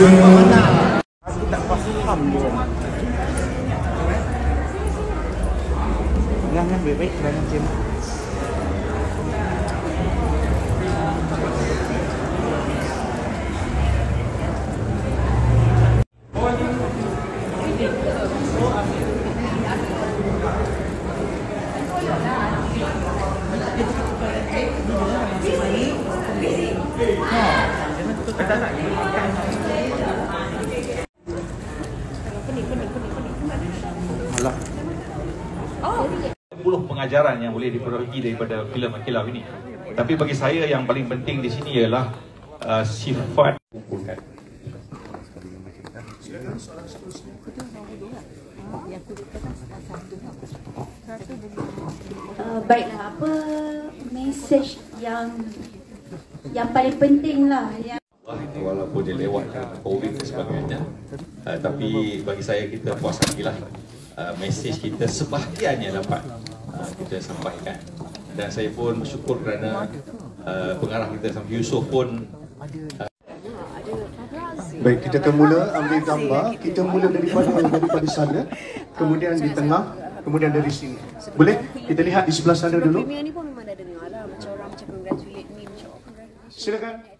Aku tak faham dia. Nah, baik-baik macam Yeah. Malah. puluh pengajaran yang boleh diperolehi daripada filem Akilah ini. Tapi bagi saya yang paling penting di sini ialah uh, sifat kumpulkan. Uh, baiklah, apa mesej yang yang paling penting lah yang Walaupun dia lewatkan COVID dan sebagainya uh, Tapi bagi saya kita puas hatilah uh, Mesej kita sebahagiannya dapat uh, kita sampaikan Dan saya pun bersyukur kerana uh, pengarah kita Samsul Yusof pun Baik, kita akan mula ambil gambar. Kita mula daripada daripada sana, kemudian di tengah, kemudian dari sini. Boleh? Kita lihat di sebelah sana dulu. Lah oh Silakan.